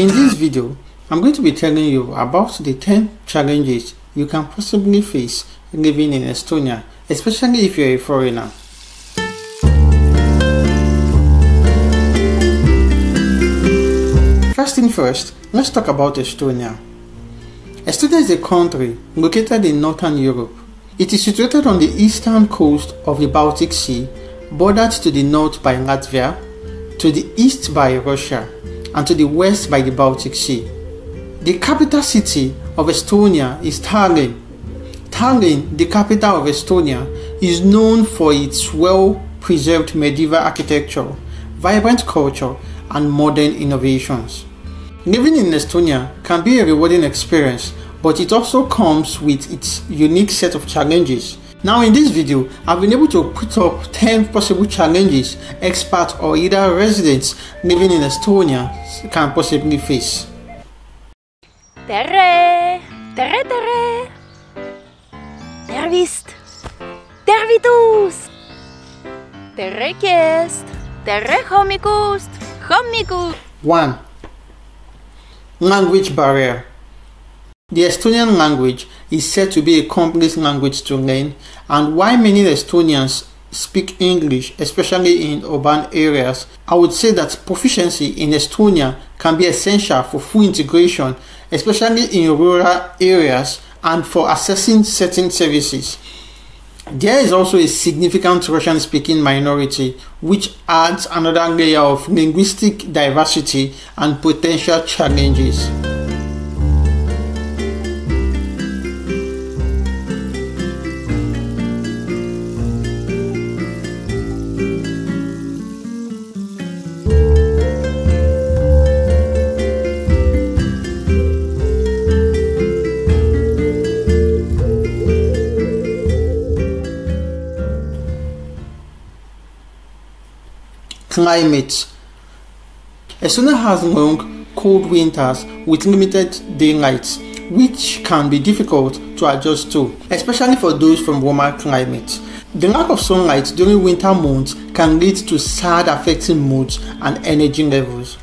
In this video, I'm going to be telling you about the 10 challenges you can possibly face living in Estonia, especially if you're a foreigner. First thing first, let's talk about Estonia. Estonia is a country located in northern Europe. It is situated on the eastern coast of the Baltic Sea, bordered to the north by Latvia, to the east by Russia, and to the west by the Baltic Sea. The capital city of Estonia is Tallinn. Tallinn, the capital of Estonia, is known for its well preserved medieval architecture, vibrant culture, and modern innovations. Living in Estonia can be a rewarding experience, but it also comes with its unique set of challenges. Now in this video, I've been able to put up 10 possible challenges expats or either residents living in Estonia can possibly face. tere, tere, tere. tervist, tervitus, terrekest, tere hommikust, hommiku. 1. Language barrier. The Estonian language is said to be a complex language to learn, and why many Estonians speak English, especially in urban areas, I would say that proficiency in Estonia can be essential for full integration, especially in rural areas and for accessing certain services. There is also a significant Russian speaking minority, which adds another layer of linguistic diversity and potential challenges. Climate Estonia has long, cold winters with limited daylight, which can be difficult to adjust to, especially for those from warmer climates. The lack of sunlight during winter months can lead to SAD affecting moods and energy levels.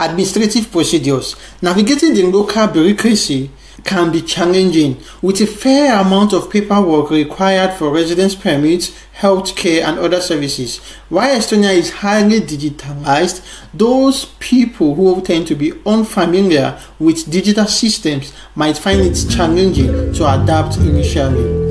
Administrative procedures. Navigating the local bureaucracy can be challenging with a fair amount of paperwork required for residence permits, healthcare, and other services. While Estonia is highly digitalized, those people who tend to be unfamiliar with digital systems might find it challenging to adapt initially.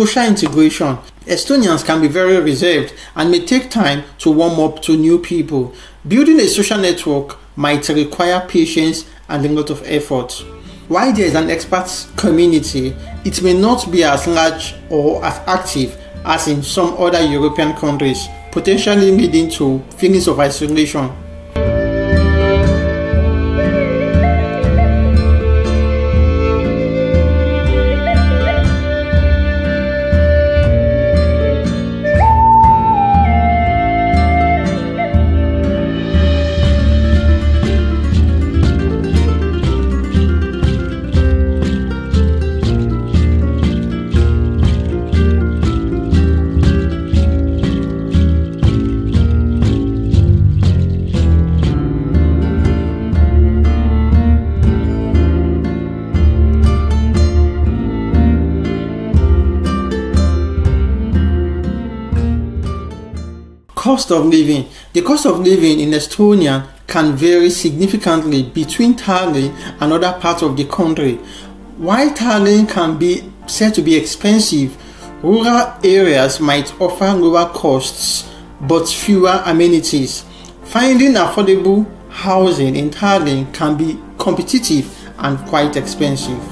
Social integration. Estonians can be very reserved and may take time to warm up to new people. Building a social network might require patience and a lot of effort. While there is an expat community, it may not be as large or as active as in some other European countries, potentially leading to feelings of isolation cost of living. The cost of living in Estonia can vary significantly between Tallinn and other parts of the country. While Tallinn can be said to be expensive, rural areas might offer lower costs but fewer amenities. Finding affordable housing in Tallinn can be competitive and quite expensive.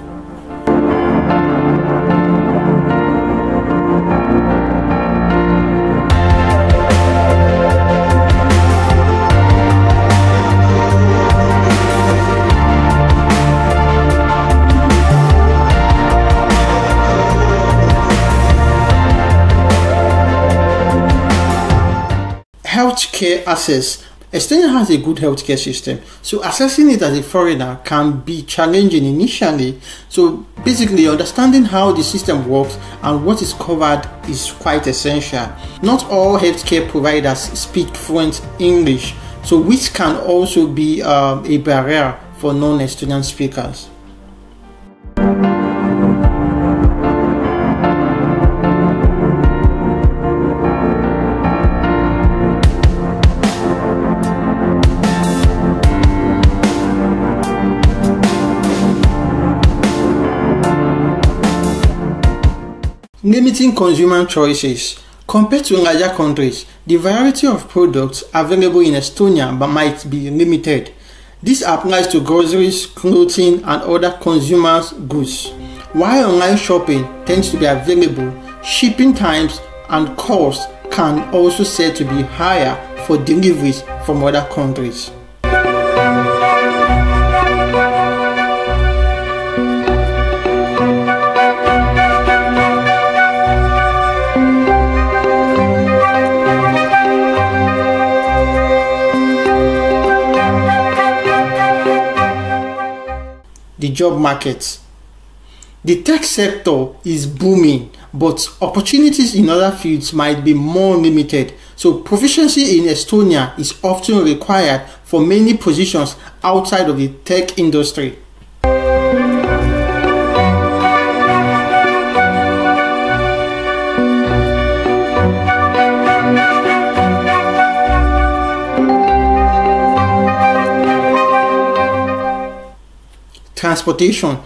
Healthcare access. Estonia has a good healthcare system, so assessing it as a foreigner can be challenging initially. So, basically, understanding how the system works and what is covered is quite essential. Not all healthcare providers speak fluent English, so which can also be um, a barrier for non Estonian speakers. Limiting consumer choices. Compared to larger countries, the variety of products available in Estonia might be limited. This applies to groceries, clothing, and other consumer goods. While online shopping tends to be available, shipping times and costs can also said to be higher for deliveries from other countries. Job market. The tech sector is booming, but opportunities in other fields might be more limited. So, proficiency in Estonia is often required for many positions outside of the tech industry. Transportation.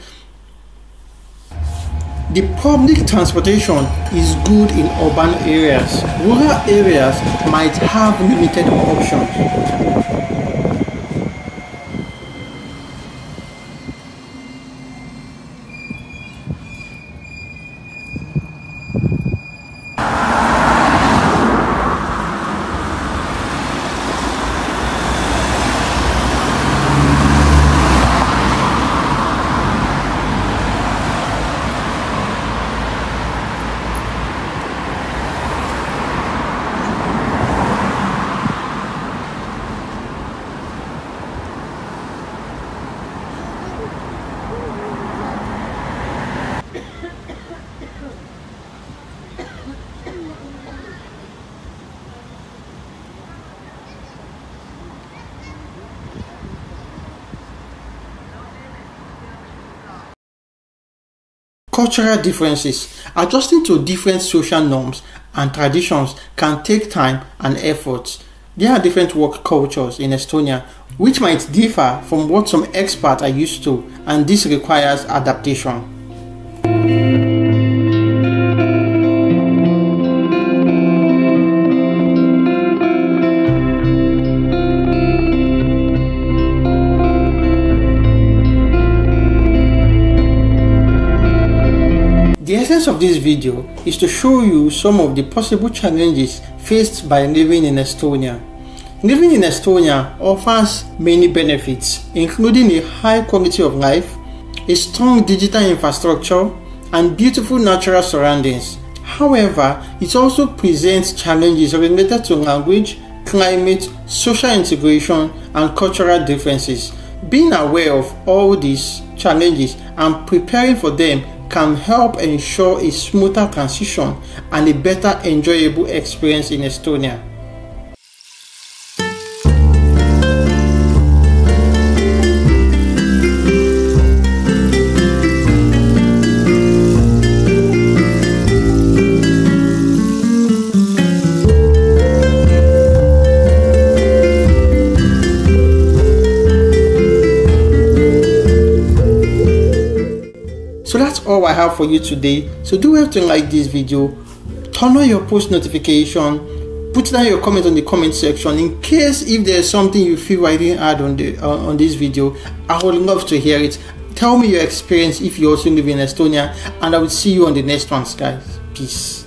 The public transportation is good in urban areas. Rural areas might have limited options Cultural differences. Adjusting to different social norms and traditions can take time and effort. There are different work cultures in Estonia which might differ from what some experts are used to, and this requires adaptation. The essence of this video is to show you some of the possible challenges faced by living in Estonia. Living in Estonia offers many benefits, including a high quality of life, a strong digital infrastructure, and beautiful natural surroundings. However, it also presents challenges related to language, climate, social integration, and cultural differences. Being aware of all these challenges and preparing for them can help ensure a smoother transition and a better enjoyable experience in Estonia. All I have for you today. So do have to like this video, turn on your post notification, put down your comment on the comment section in case if there's something you feel I didn't add on the uh, on this video. I would love to hear it. Tell me your experience if you also live in Estonia, and I will see you on the next ones, guys. Peace.